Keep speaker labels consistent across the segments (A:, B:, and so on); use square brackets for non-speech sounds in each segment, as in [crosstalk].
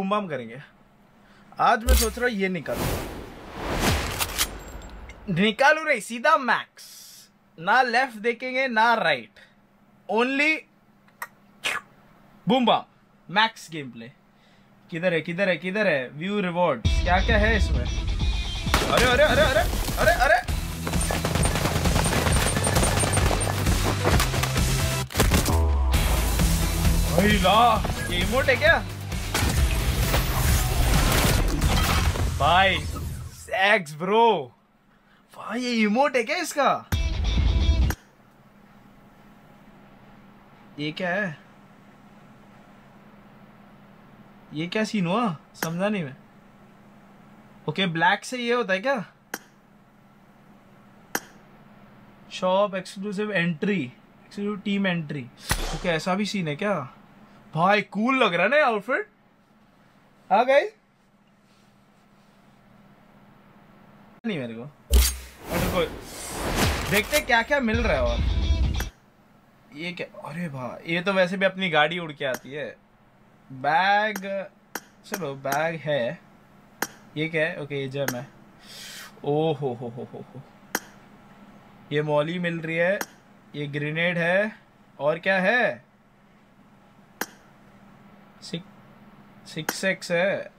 A: Boom करेंगे। आज मैं सोच रहा हूँ ये निकालू निकालू नहीं, सीधा मैक्स ना लेफ़्ट देखेंगे, ना right only boom max game play किधर है किधर है किधर है? व्यू रिवॉर्ड क्या क्या है इसमें? अरे अरे अरे अरे अरे अरे! भाई ला ये इमोट है क्या? भाई सेक्स ब्रो भाई, ये इमोट है क्या इसका? ये क्या है? ये क्या सीन हुआ? समझा नहीं मैं। ओके ब्लैक से ये होता है क्या? Shop exclusive entry exclusive team entry okay ऐसा भी सीन है क्या? भाई कूल लग रहा है ना आउटफिट आ गए नहीं मेरे को। को देखते क्या क्या मिल रहा है और। ये क्या, अरे भाई ये तो वैसे भी अपनी गाड़ी उड़ के आती है। बैग चलो बैग है। ये क्या है? ओके, ये जम है। ओ हो हो हो हो। हो ये मॉली मिल रही है, ये ग्रेनेड है, और क्या है? सिक्स एक्स है।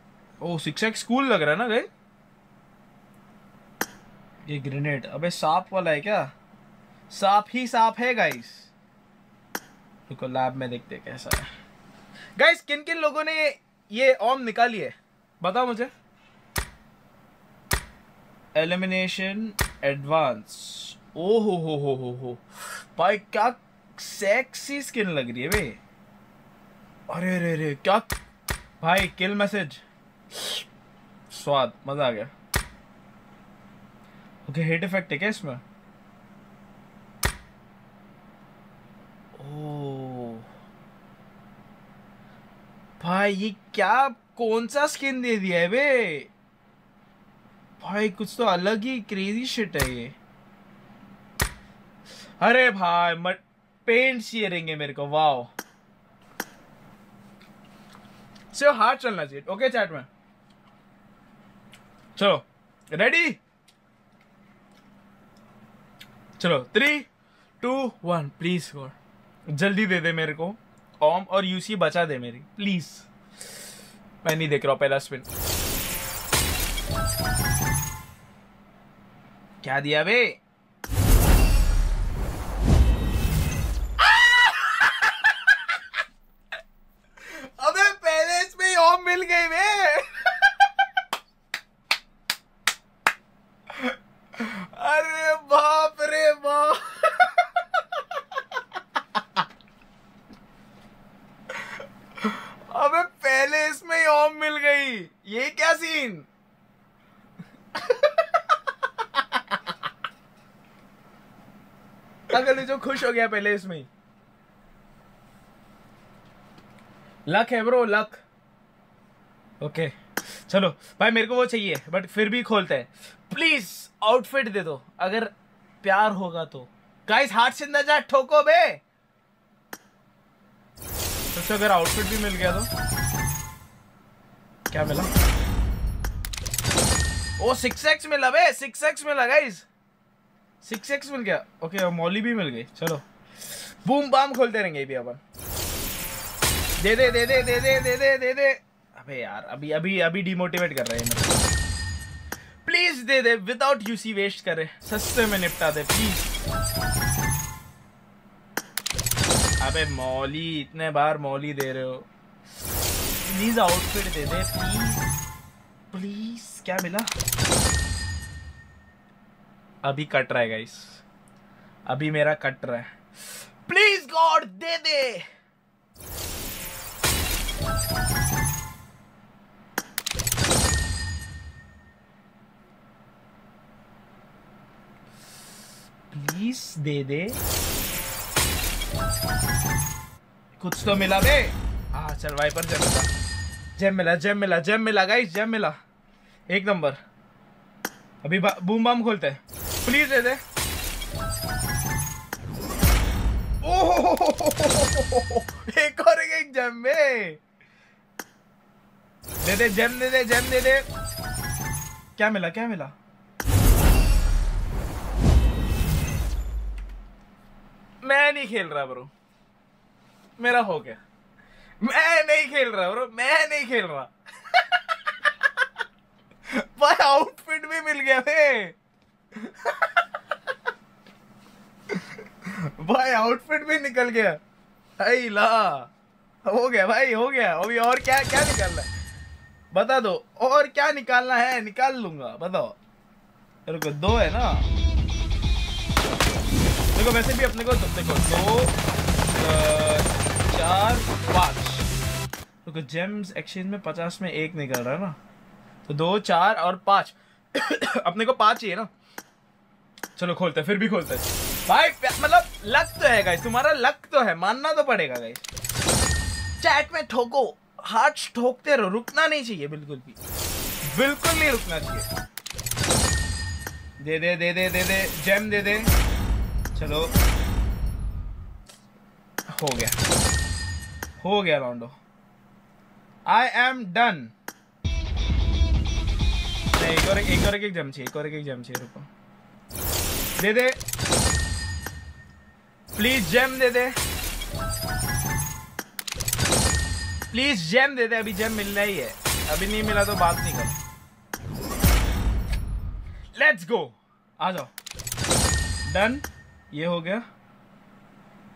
A: ओ सिक्स एक्स कूल लग रहा है ना गए ये ग्रेनेड अबे सांप वाला है क्या? सांप ही सांप है गाइस रुको लैब में देखते कैसा है। गाइस किन किन लोगों ने ये ओम निकाली है? बताओ मुझे। एलिमिनेशन एडवांस ओ हो हो हो हो। हो भाई, क्या सेक्सी स्किन लग रही है भाई अरे अरे अरे, क्या भाई किल मैसेज स्वाद, मज़ा आ गया। ओके हिट इफ़ेक्ट है क्या इसमें? ओ भाई, ये क्या, कौन सा स्किन दे दिया है बे? भाई, कुछ तो अलग ही क्रेजी शिट है ये। अरे भाई मट पेंट चाहिए मेरे को वाओ सिर्फ़ हाथ चलना चाहिए ओके चैट में? चलो रेडी चलो three two one please god जल्दी दे दे मेरे को। ओम और यूसी बचा दे मेरी। प्लीज़ मैं नहीं देख रहा हूँ, पहला स्पिन क्या दिया बे? अगले जो खुश हो गया पहले इसमें। लक है ब्रो लक। ओके चलो, भाई मेरे को वो चाहिए बट फिर भी खोलते हैं। प्लीज़ आउटफिट दे दो, अगर प्यार होगा तो। गाइस हाथ से न जा, ठोको बे। तो अगर आउटफिट भी मिल गया तो। क्या मिला? ओ सिक्स एक्स मिला बे सिक्स एक्स मिला गाइस सिक्स एक्स मिल गया ओके मॉली भी मिल गई चलो बूम बाम खोलते रहेंगे भी अपन दे दे दे दे दे दे दे दे दे दे अबे यार अभी अभी अभी डिमोटिवेट कर रहे हैं प्लीज़ दे दे विदाउट यूसी वेस्ट करे सस्ते में निपटा दे प्लीज़ अबे मौली इतने बार मौली दे रहे हो प्लीज़ आउटफिट दे दे प्लीज़ प्लीज़ क्या मिला अभी कट रहा है गाइस अभी मेरा कट रहा है. प्लीज़ गॉड दे दे. प्लीज़ दे दे. कुछ तो मिला, बे. हाँ चल वाइपर जेम मिला. जेम मिला जेम मिला जेम मिला गाइस जेम मिला. एक नंबर. अभी बूम बम खोलते हैं. प्लीज़ दे दे। एक और एक जेम में। दे दे जेम दे दे जेम दे दे। क्या मिला क्या मिला? मैं नहीं खेल रहा ब्रो मेरा हो गया। मैं नहीं खेल रहा ब्रो मैं नहीं खेल रहा। [laughs] भाई आउटफिट भी मिल गया बे भाई आउटफिट भी निकल गया। आई ला, हो गया भाई, हो गया। अभी और क्या क्या निकालना है? बता दो, और क्या निकालना है? निकाल लूँगा, बताओ। रुको दो है ना? देखो, वैसे भी अपने को देखो, दो चार, पाँच। देखो जेम्स एक्सचेंज में पचास में एक निकल रहा है ना? तो दो, चार और पाँच। [coughs] अपने को पाँच ही है ना? चलो खोलते हैं, फिर भी खोलते हैं। भाई मतलब लक तो है गाइस तुम्हारा लक तो है, मानना तो पड़ेगा गाइस चैट में ठोको, हाथ ठोकते रहो, रुकना नहीं चाहिए, बिल्कुल भी। बिल्कुल नहीं रुकना चाहिए। दे दे दे दे दे दे जेम दे दे। चलो। हो गया। हो गया राउंडो आई एम डन एक और एक और एक जम चाहिए, एक और एक जम चाहिए, रुको। दे दे। प्लीज़ जेम दे दे। प्लीज़ जेम दे दे, अभी जेम मिलना ही है। अभी नहीं मिला तो बात नहीं कर। लेट्स गो आ जाओ। डन ये हो गया।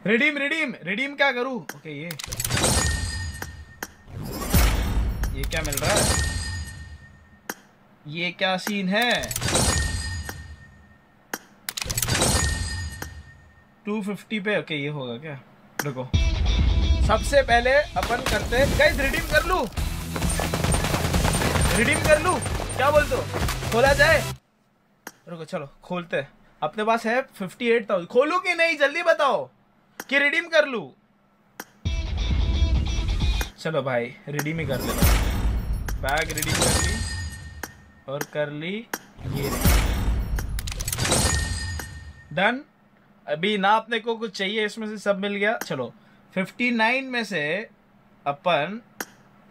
A: रिडीम रिडीम रिडीम क्या करूँ? ओके ये। ये क्या मिल रहा है? ये क्या सीन है? 250 पे? ओके ये होगा क्या? रुको। सबसे पहले अपन करते हैं रिडीम कर लूँ? रिडीम कर लूँ? क्या बोलते हो? खोला जाए? रुको चलो खोलते अपने पास है 58,000 खोलूं कि नहीं? जल्दी बताओ कि रिडीम कर लूँ। चलो भाई रिडीम ही कर लेता बैग रिडीम कर ली और कर ली। ये। डन अभी ना अपने को कुछ चाहिए, इसमें से सब मिल गया। चलो 59 में से अपन,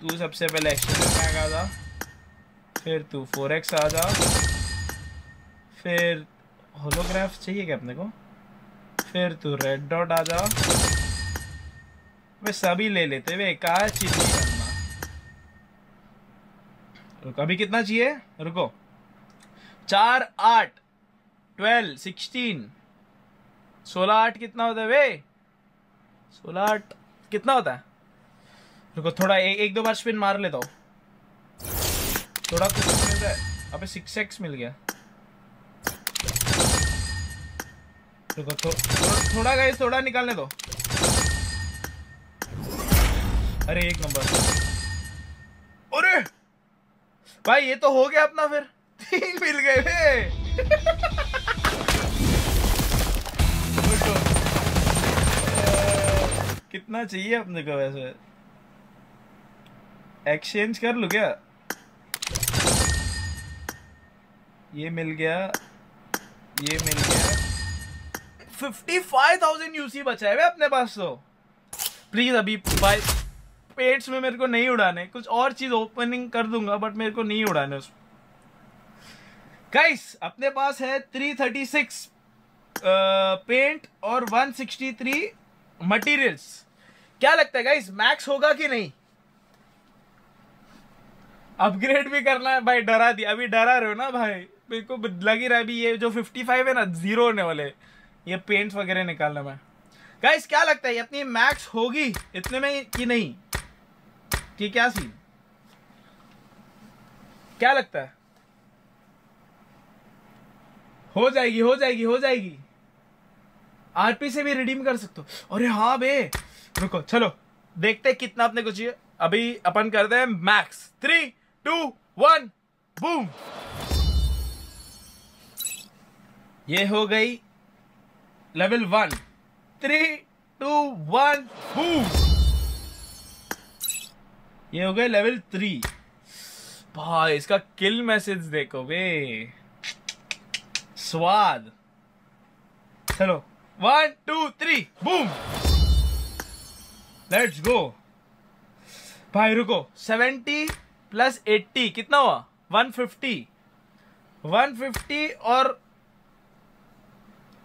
A: तू सबसे पहले एक्शन बैग आ जा फिर तू फोर एक्स आ जा फिर होलोग्राफ चाहिए क्या अपने को? फिर तू रेड डॉट आ जा वे सभी ले लेते, वे कहा चीज़ करना। रुको, अभी कितना चाहिए? रुको। चार, आठ ट्वेल्व सिक्सटीन सोलह आठ कितना होता है वे? सोलह आठ कितना होता है? रुको थोड़ा ए, एक दो बार स्पिन मार लेता हूँ। थोड़ा कुछ मिल रहा है। अबे सिक्स एक्स मिल गया। रुको थो, थो, थोड़ा गए थोड़ा निकालने दो। अरे एक नंबर। अरे! भाई ये तो हो गया अपना फिर। [laughs] तीन मिल गए [laughs] कितना चाहिए अपने को वैसे? एक्सचेंज कर लूँ क्या? ये मिल गया। ये मिल गया। फिफ्टी फाइव थाउज़ेंड यूसी बचा है अपने पास तो। प्लीज़ अभी भाई पेट्स में मेरे को नहीं उड़ाने। कुछ और चीज़ ओपनिंग कर दूँगा बट मेरे को नहीं उड़ाने उसमें गाइस अपने पास है 336 पेंट और 163 मटेरियल्स क्या लगता है गाइस मैक्स होगा कि नहीं? अपग्रेड भी करना है भाई, डरा दिया। अभी डरा रहे हो ना भाई? मेरे को लग ही रहा है ये जो 55 है ना ज़ीरो होने वाले ये पेंट्स वगैरह निकालने में। गाइस क्या लगता है, ये अपनी मैक्स होगी इतने में कि नहीं? कि क्या सीन क्या लगता है? हो जाएगी हो जाएगी हो जाएगी। आरपी से भी रिडीम कर सकते हो। अरे हाँ बे। रुको, चलो, देखते हैं कितना अपने को चाहिए। अभी अपन करते हैं max three two one boom ये हो गई level one three two one boom ये हो गए लेवल थ्री भाई, इसका किल मैसेज देखो बे। स्वाद। चलो। One two three boom let's go भाई, रुको. सेवेंटी प्लस एट्टी कितना हुआ? वन फिफ्टी वन फिफ्टी और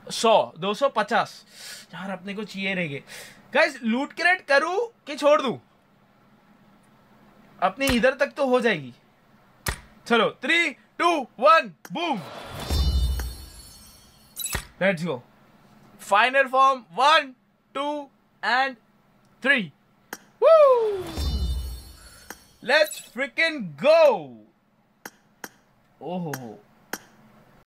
A: सौ, दो सौ पचास. यार, अपने को चाहिए रहेंगे गाइस लूट क्रेट करूँ कि छोड़ दूँ? अपनी इधर तक तो हो जाएगी. चलो three two one boom let's go Final form. One, two, and three. Woo! Let's freaking go! Oh.